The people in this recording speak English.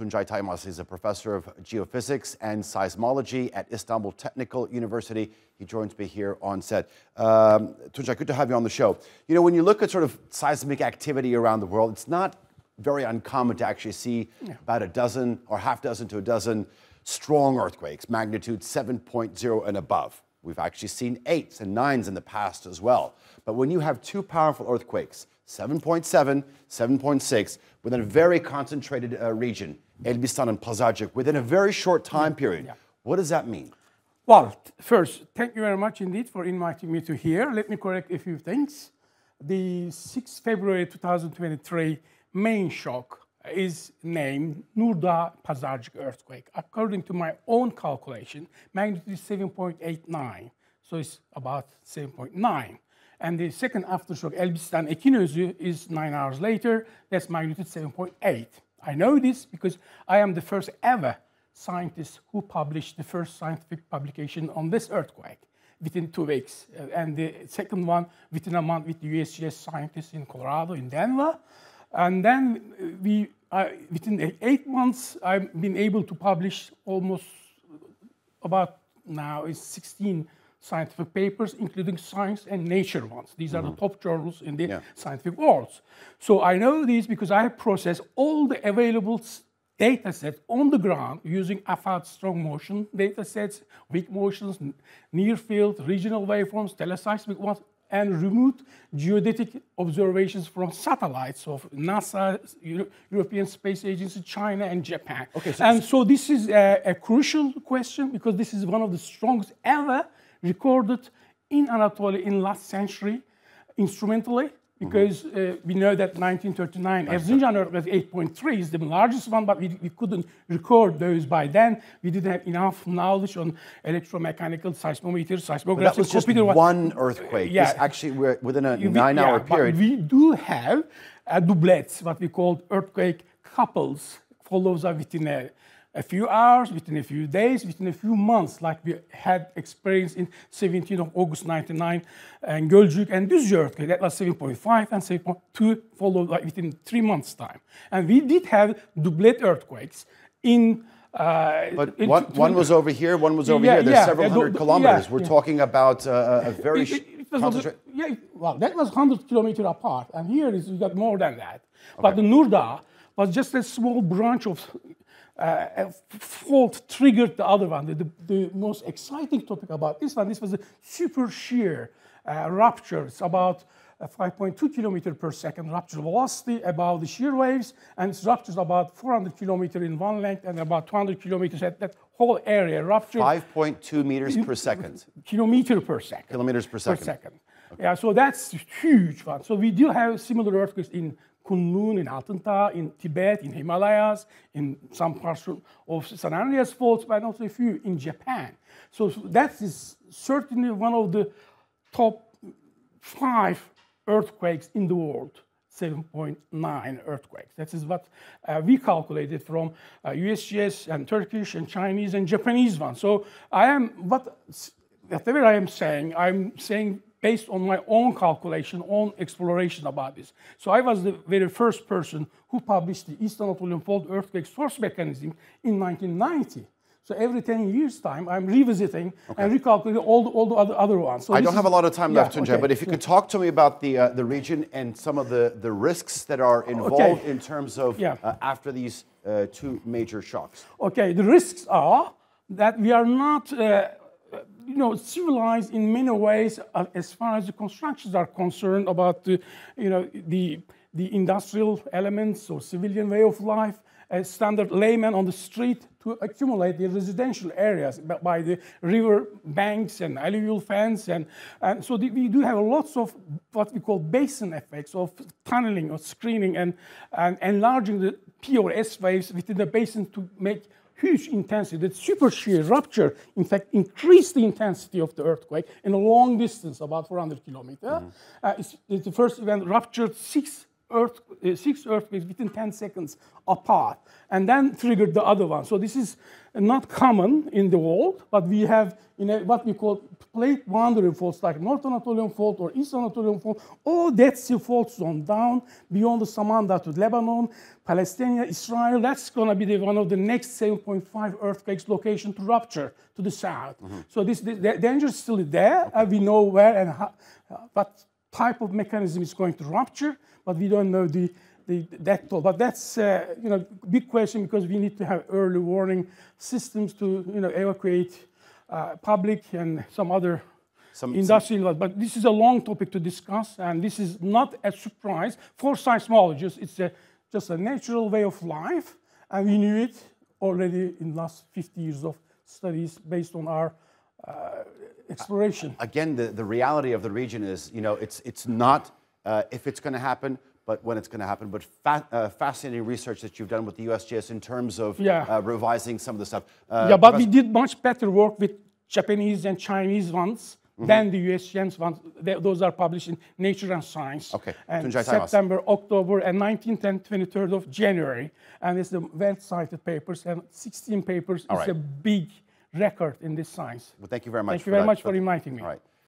Tuncay Taymaz is a professor of geophysics and seismology at Istanbul Technical University. He joins me here on set. Um, good to have you on the show. You know, when you look at sort of seismic activity around the world, it's not very uncommon to actually see about a dozen or half dozen to a dozen strong earthquakes, magnitude 7.0 and above. We've actually seen eights and nines in the past as well. But when you have two powerful earthquakes, 7.7, 7.6, within a very concentrated uh, region, Elbistan and Pazarcık, within a very short time period, yeah. what does that mean? Well, first, thank you very much indeed for inviting me to here. Let me correct a few things. The 6 February 2023 main shock is named Nurdağ Pazarcık earthquake. According to my own calculation, magnitude is 7.89, so it's about 7.9. And the second aftershock, Elbistan Ekinözü, is nine hours later. That's magnitude 7.8. I know this because I am the first ever scientist who published the first scientific publication on this earthquake within two weeks. Uh, and the second one within a month with USGS scientists in Colorado, in Denver. And then we, uh, within eight months, I've been able to publish almost about now is 16 scientific papers, including science and nature ones. These are mm -hmm. the mm-hmm. top journals in the yeah. scientific world. So I know these because I have processed all the available data sets on the ground using AFAD strong motion data sets, weak motions, near field, regional waveforms, teleseismic ones, and remote geodetic observations from satellites of NASA, Euro European Space Agency, China, and Japan. Okay, so and so this is a, a, crucial question because this is one of the strongest ever recorded in Anatolia in last century instrumentally because uh, we know that 1939 Erzincan earthquake 8.3 is the largest one, but we, we, couldn't record those by then. We didn't have enough knowledge on electromechanical seismometers, seismographs. that was just one earthquake. Yeah. This actually, we're within a nine-hour yeah, period. We do have a doublets, what we call earthquake couples, follows up within a a few hours, within a few days, within a few months, like we had experienced in 17th of August 99 and Gölcük and Düzce earthquake. That was 7.5 and 7.2 followed like within three months' time. And we did have doublet earthquakes in uh, but one, one, was over here, one was over yeah, here. There's yeah, several hundred kilometers. Yeah, We're talking about uh, a very it, it, it was, yeah, well, that was 100 kilometers apart, and here is we got more than that. Okay. But the Nurdağ was just a small branch of uh, fault triggered the other one. The, the, the, most exciting topic about this one, this was a super shear uh, rupture. It's about 5.2 kilometer per second rupture velocity above the shear waves, and it's ruptures about 400 kilometer in one length and about 200 kilometers at that whole area ruptured. 5.2 meters per second. Kilometer per second. Kilometers per second. Per second. Okay. Yeah, so that's huge one. So we do have similar earthquakes in Kunlun, in Altantau, in Tibet, in Himalayas, in some parts of San Andreas faults, but not a few in Japan. So that is certainly one of the top five earthquakes in the world. 7.9 earthquakes. That is what uh, we calculated from uh, USGS and Turkish and Chinese and Japanese ones. So I am, what, whatever I am saying, I'm saying based on my own calculation, own exploration about this. So I was the very first person who published the East Anatolian Fault earthquake source mechanism in 1990. So every 10 years' time, I'm revisiting okay. and recalculating all the, all the other, other ones. So I don't have a lot of time yeah, left, Tuncay, okay. but if you could talk to me about the, uh, the region and some of the, the risks that are involved okay. in terms of yeah. uh, after these uh, two major shocks. Okay, the risks are that we are not uh, you know, civilized in many ways uh, as far as the constructions are concerned about the, you know, the, the industrial elements or civilian way of life, a standard layman on the street to accumulate the residential areas by the river banks and alluvial fans. And, and so the, we do have lots of what we call basin effects of tunneling or screening and, and enlarging the P or S waves within the basin to make huge intensity. That super shear rupture, in fact, increased the intensity of the earthquake in a long distance, about 400 kilometers. Mm -hmm. uh, the first event ruptured six earth, uh, six earthquakes within 10 seconds apart, and then triggered the other one. So this is not common in the world, but we have you know, what we call plate boundary faults like North Anatolian fault or East Anatolian fault, all Dead Sea fault zone down beyond the Samandağ to Lebanon, Palestine, Israel. That's going to be the, one of the next 7.5 earthquakes location to rupture to the south. Mm -hmm. So this, the danger is still there. Okay. Uh, we know where and how, uh, what type of mechanism is going to rupture, but we don't know the the, that toll. But that's uh, you know big question because we need to have early warning systems to you know evacuate uh, public and some other some, industrial. Some... But this is a long topic to discuss, and this is not a surprise for seismologists. It's a, just a natural way of life, and we knew it already in the last 50 years of studies based on our uh, exploration. Again, the, the reality of the region is, you know, it's, it's not uh, if it's going to happen, but when it's going to happen. But fa uh, fascinating research that you've done with the USGS in terms of yeah. uh, revising some of the stuff. Uh, yeah, but we did much better work with Japanese and Chinese ones mm -hmm. than the USGS ones. They, those are published in Nature and Science. Okay. And September, October, and 19th and 23rd of January. And it's the well-cited papers, and 16 papers. All it's right. a big record in this science. Well, thank you very much. Thank you very that. much for inviting me. All right.